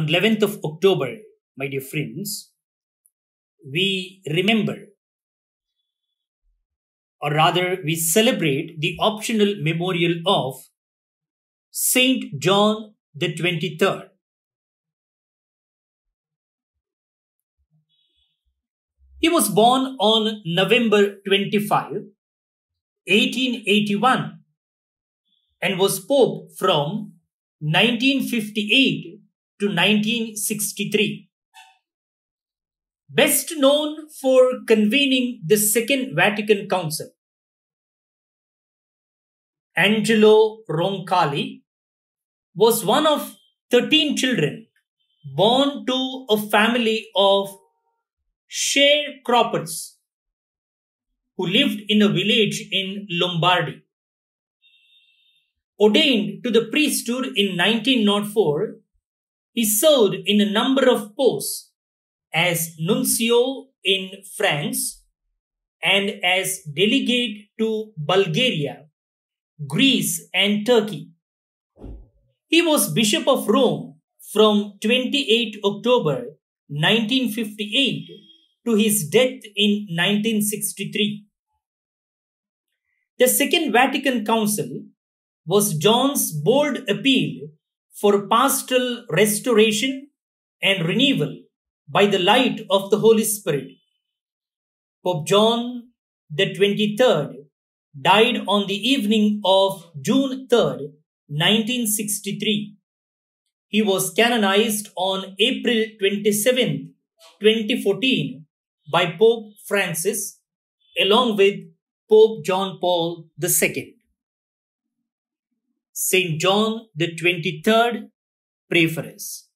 on 11th of October, my dear friends, we remember, or rather, we celebrate the optional memorial of Saint John the 23rd. He was born on November 25, 1881, and was Pope from 1958 to 1963. Best known for convening the Second Vatican Council. Angelo Roncalli was one of 13 children born to a family of sharecroppers who lived in a village in Lombardy. Ordained to the priesthood in 1904, he served in a number of posts as nuncio in France and as delegate to Bulgaria, Greece, and Turkey. He was Bishop of Rome from 28 October 1958 to his death in 1963. The Second Vatican Council was John's bold appeal for pastoral restoration and renewal by the light of the Holy Spirit. Pope John the 23rd died on the evening of June 3rd, 1963. He was canonized on April 27, 2014 by Pope Francis along with Pope John Paul II. Saint John the 23rd, pray for us.